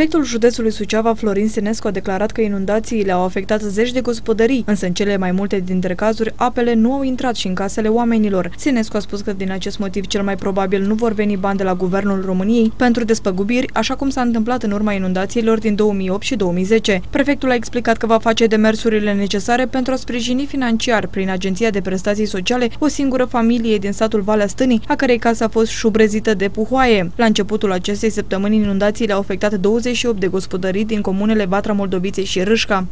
Prefectul județului Suceava, Florin Sinescu, a declarat că inundațiile au afectat zeci de gospodării, însă în cele mai multe dintre cazuri apele nu au intrat și în casele oamenilor. Sinescu a spus că din acest motiv cel mai probabil nu vor veni bani de la Guvernul României pentru despăgubiri, așa cum s-a întâmplat în urma inundațiilor din 2008 și 2010. Prefectul a explicat că va face demersurile necesare pentru a sprijini financiar prin Agenția de Prestații Sociale o singură familie din satul Valea Stânii, a cărei casă a fost șubrezită de puhoaie. La începutul acestei săptămâni inundațiile au afectat 20 28 de gospodării din comunele Vatra Moldoviței și Râșca.